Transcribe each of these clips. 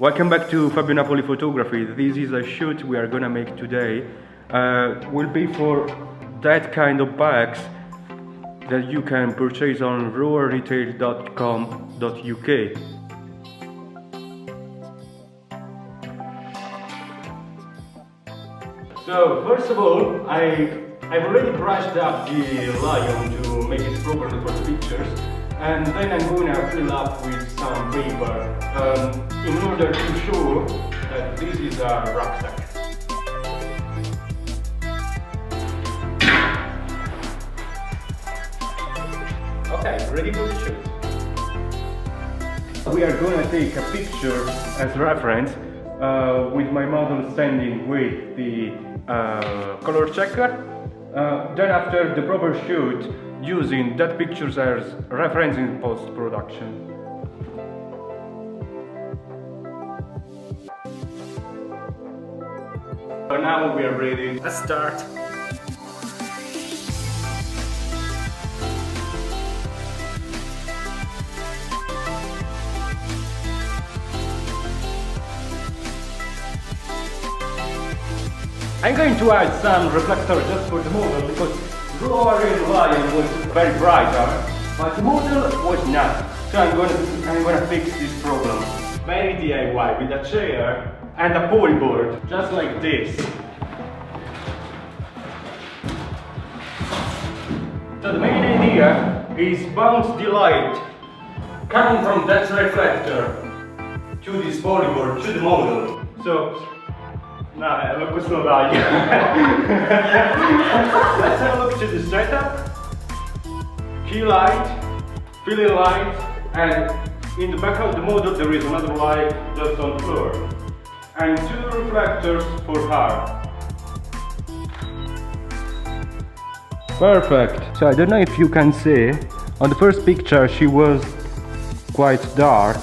Welcome back to Fabio Napoli Photography. This is a shoot we are gonna make today. Uh, will be for that kind of bags that you can purchase on roarretail.com.uk. So first of all, I I've already brushed up the lion to make it properly for the pictures and then I'm gonna fill up with some paper um, in order to show that this is a rucksack. Okay, ready for the shoot. We are gonna take a picture as reference uh, with my model standing with the uh, color checker. Uh, then after the proper shoot, using that pictures as reference in post-production. So now we are ready. Let's start. I'm going to add some reflector just for the model because Roaring Lion was very bright, but the model was not. So I'm gonna, I'm gonna fix this problem. Very DIY with a chair and a polyboard, just like this. So the main idea is bounce the light coming from that reflector to this polyboard, to the model. So Let's have a look to the setup. Key light, filling light, and in the back of the model there is another light just on the floor. And two reflectors for her. Perfect. So I don't know if you can see, on the first picture she was quite dark.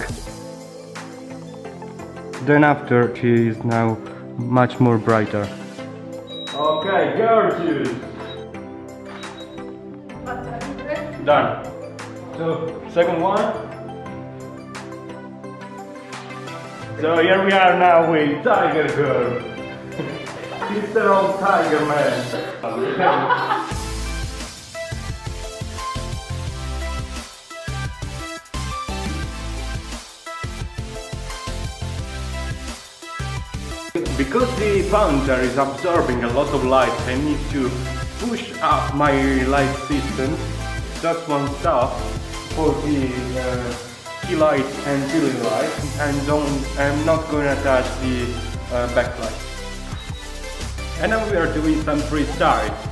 Then after she is now much more brighter. Okay, gorgeous. Done. So, second one. So here we are now with Tiger Girl. He's the old Tiger Man. Because the fountain is absorbing a lot of light, I need to push up my light system. That's one stuff for the uh, key light and ceiling light, and don't, I'm not going to touch the uh, backlight. And now we are doing some freestyle.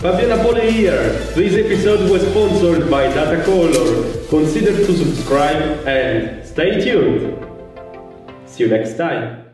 Fabio Napoli here. This episode was sponsored by Datacolor. Consider to subscribe and stay tuned. See you next time.